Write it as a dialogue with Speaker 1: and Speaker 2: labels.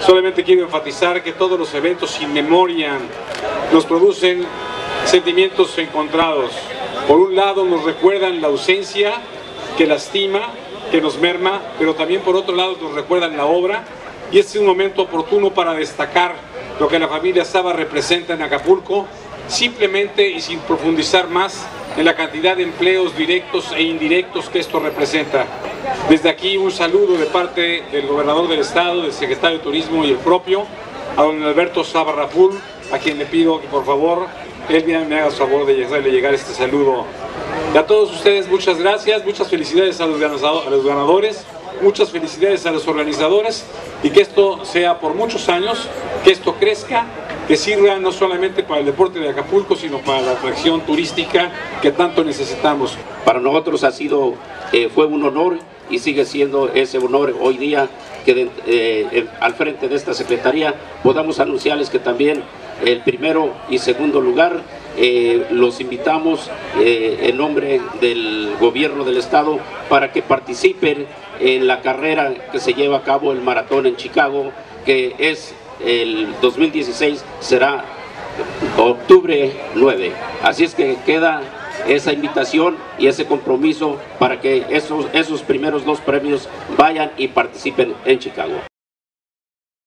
Speaker 1: Solamente quiero enfatizar que todos los eventos sin memoria nos producen sentimientos encontrados. Por un lado nos recuerdan la ausencia que lastima, que nos merma, pero también por otro lado nos recuerdan la obra y este es un momento oportuno para destacar lo que la familia Saba representa en Acapulco, simplemente y sin profundizar más en la cantidad de empleos directos e indirectos que esto representa. Desde aquí un saludo de parte del gobernador del estado, del secretario de Turismo y el propio, a don Alberto Saba Raful, a quien le pido que por favor él me haga favor de hacerle llegar este saludo. Y a todos ustedes muchas gracias, muchas felicidades a los ganadores, muchas felicidades a los organizadores y que esto sea por muchos años, que esto crezca, que sirva no solamente para el deporte de Acapulco, sino para la atracción turística que tanto necesitamos.
Speaker 2: Para nosotros ha sido, eh, fue un honor y sigue siendo ese honor hoy día que eh, al frente de esta Secretaría podamos anunciarles que también el primero y segundo lugar eh, los invitamos en nombre del gobierno del estado para que participen en la carrera que se lleva a cabo el maratón en Chicago que es el 2016 será octubre 9 así es que queda esa invitación y ese compromiso para que esos, esos primeros dos premios vayan y participen en Chicago.